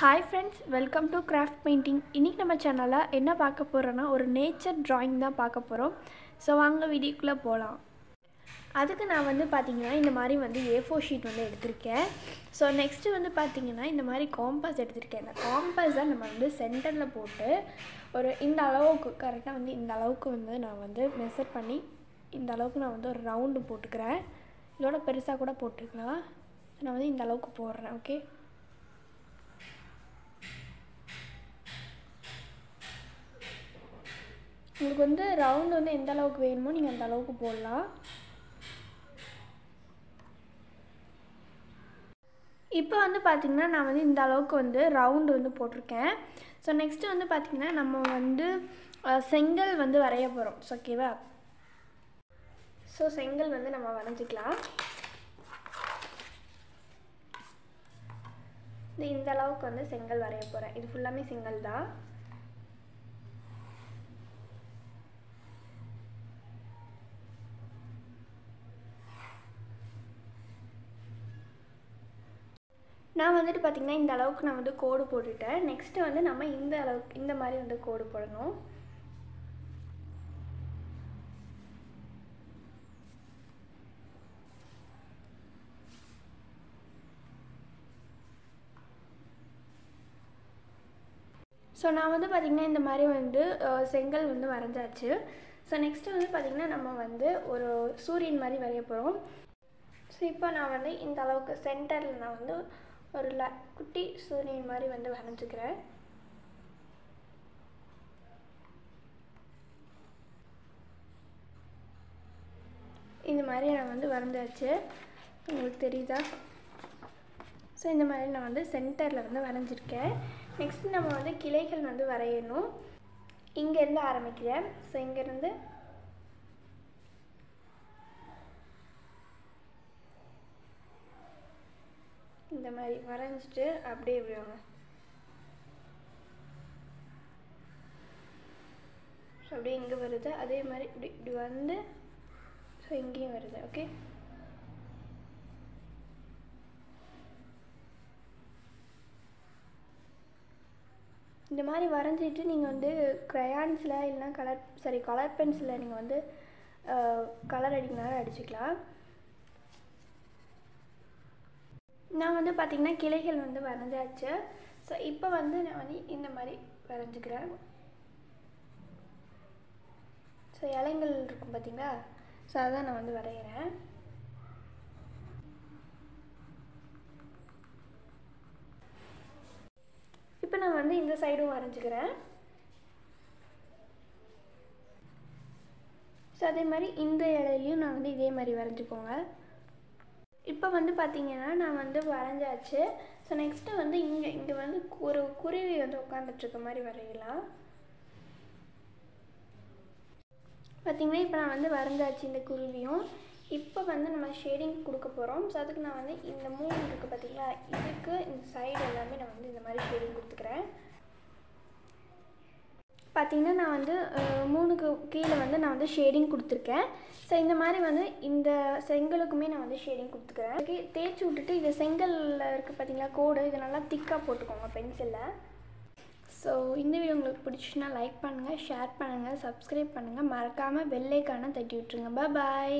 Hi friends welcome to craft painting இன்றைக்கி நம்ம சேனலில் என்ன பார்க்க போகிறோன்னா ஒரு நேச்சர் ட்ராயிங் தான் பார்க்க போகிறோம் ஸோ வாங்க வீடியோக்குள்ளே போகலாம் அதுக்கு நான் வந்து பார்த்தீங்கன்னா இந்த மாதிரி வந்து ஏ ஃபோர் ஷீட் வந்து எடுத்திருக்கேன். ஸோ நெக்ஸ்ட்டு வந்து பார்த்திங்கன்னா இந்த மாதிரி காம்பஸ் எடுத்திருக்கேன். இந்த காம்பஸை நம்ம வந்து சென்டரில் போட்டு ஒரு இந்த அளவுக்கு கரெக்டாக வந்து இந்த அளவுக்கு வந்து நான் வந்து மெஷர் பண்ணி இந்த அளவுக்கு நான் வந்து ஒரு ரவுண்டு போட்டுக்கிறேன். இதோட பெருசாக கூட போட்டுக்கலாம். நான் வந்து இந்த அளவுக்கு போடுறேன் ஓகே உங்களுக்கு வந்து ரவுண்ட் வந்து எந்த அளவுக்கு வேணுமோ நீங்கள் அந்த அளவுக்கு போடலாம். இப்போ வந்து பார்த்திங்கன்னா நான் வந்து இந்த அளவுக்கு வந்து ரவுண்டு வந்து போட்டிருக்கேன். ஸோ நெக்ஸ்ட்டு வந்து பார்த்திங்கன்னா நம்ம வந்து செங்கல் வந்து வரைய போகிறோம் ஸோ ஓகேவா ஸோ செங்கல் வந்து நம்ம வரைஞ்சிக்கலாம். இந்த இந்த அளவுக்கு வந்து செங்கல் வரைய போகிறேன் இது ஃபுல்லாமே செங்கல் தான். நான் வந்துட்டு பார்த்திங்கன்னா இந்த அளவுக்கு நான் வந்து கோடு போட்டுட்டேன். நெக்ஸ்ட்டு வந்து நம்ம இந்த அளவுக்கு இந்த மாதிரி வந்து கோடு போடணும். ஸோ நான் வந்து பார்த்திங்கன்னா இந்த மாதிரி வந்து செங்கல் வந்து வரைஞ்சாச்சு. ஸோ நெக்ஸ்ட்டு வந்து பார்த்திங்கன்னா நம்ம வந்து ஒரு சூரியன் மாதிரி வரைய போகிறோம் ஸோ இப்போ நான் வந்து இந்த அளவுக்கு சென்டரில் நான் வந்து ஒரு ல குட்டி சூரியன் மாதிரி வந்து வரைஞ்சிக்கிறேன் இந்த மாதிரி நான் வந்து வரைஞ்சாச்சு உங்களுக்கு தெரியுதா? ஸோ இந்த மாதிரி நான் வந்து சென்டரில் வந்து வரைஞ்சிருக்கேன் நெக்ஸ்ட் நம்ம வந்து கிளைகள் வந்து வரையணும். இங்கேருந்து ஆரம்பிக்கிறேன். ஸோ இங்கேருந்து இந்த மாதிரி வரைஞ்சிட்டு அப்படியே விடுவாங்க ஸோ அப்படியே இங்கே வருது. அதே மாதிரி இப்படி இப்படி வந்து ஸோ இங்கேயும் வருது. ஓகே இந்த மாதிரி வரைஞ்சிட்டு நீங்கள் வந்து க்ரையான்ஸில் இல்லைனா கலர் சாரி கலர் பென்சிலில் நீங்கள் வந்து uh, கலர் அடிக்கனாலும் அடிச்சுக்கலாம். நான் வந்து பார்த்திங்கன்னா கிளைகள் வந்து வரைஞ்சாச்சு. ஸோ இப்போ வந்து நான் வந்து இந்த மாதிரி வரைஞ்சிக்கிறேன். ஸோ இலைங்கள் இருக்கும் பார்த்திங்களா ஸோ அதான் நான் வந்து வரைகிறேன். இப்போ நான் வந்து இந்த சைடும் வரைஞ்சிக்கிறேன். ஸோ அதே மாதிரி இந்த இலையிலையும் நான் வந்து இதே மாதிரி வரைஞ்சிக்கோங்க. இப்போ வந்து பார்த்தீங்கன்னா நான் வந்து வரைஞ்சாச்சு. ஸோ நெக்ஸ்ட்டு வந்து இங்கே இங்கே வந்து ஒரு குருவி வந்து உட்காந்துட்ருக்க மாதிரி வரையலாம். பார்த்தீங்கன்னா இப்போ நான் வந்து வரைஞ்சாச்சு இந்த குருவியும். இப்போ வந்து நம்ம ஷேடிங் கொடுக்க போகிறோம் ஸோ அதுக்கு நான் வந்து இந்த மூணு இருக்குது பார்த்தீங்களா? இதுக்கு இந்த சைடு எல்லாமே நான் வந்து இந்த மாதிரி ஷேடிங் கொடுத்துக்கிறேன். பார்த்தீங்கன்னா நான் வந்து மூணுக்கு கீழே வந்து நான் வந்து ஷேடிங் கொடுத்துருக்கேன். ஸோ இந்த மாதிரி வந்து இந்த செங்கலுக்குமே நான் வந்து ஷேடிங் கொடுத்துக்கிறேன். ஓகே தேய்ச்சி விட்டுட்டு இது செங்கலில் இருக்குது பார்த்தீங்களா கோடு இதை நல்லா திக்காக போட்டுக்கோங்க பென்சிலில் ஸோ இந்த வீடியோ உங்களுக்கு பிடிச்சுன்னா லைக் பண்ணுங்கள் ஷேர் பண்ணுங்கள் சப்ஸ்கிரைப் பண்ணுங்கள் மறக்காமல் பெல்லைக்கான தட்டி விட்ருங்க பாய்